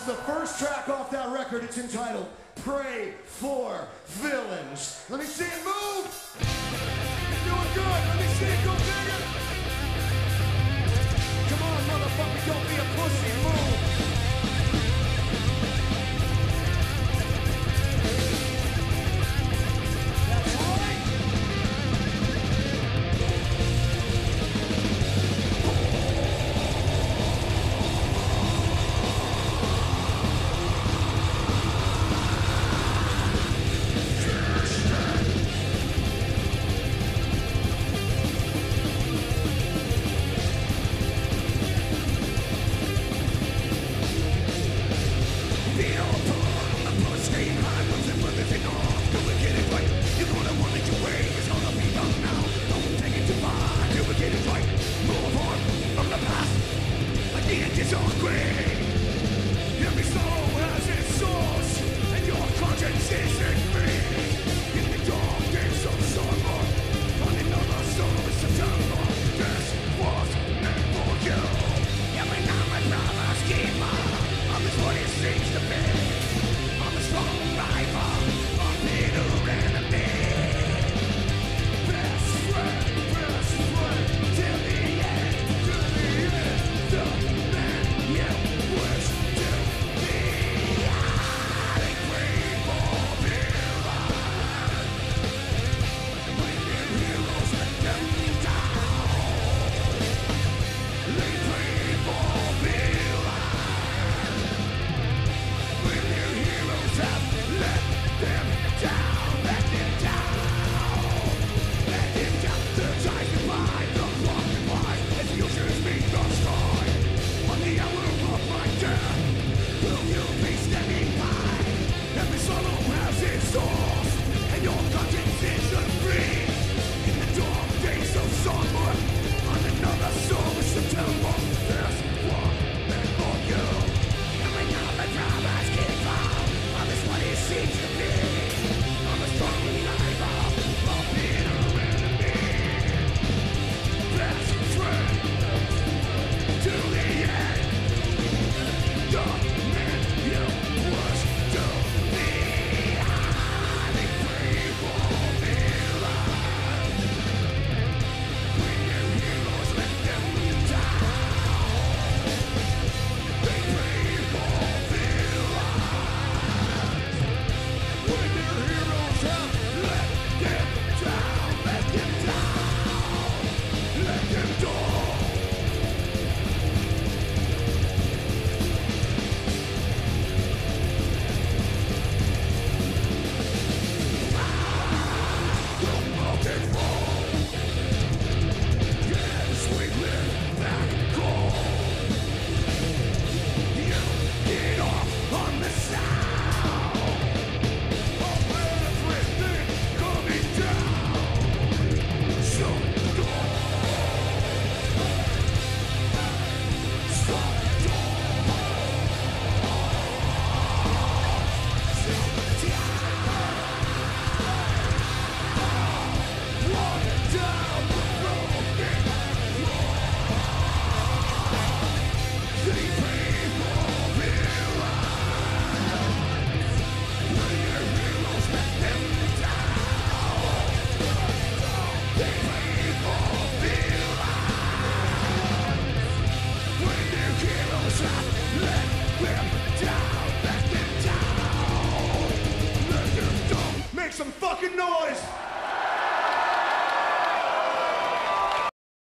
Is the first track off that record. It's entitled Pray for Villains. Let me see it move. Make some fucking noise!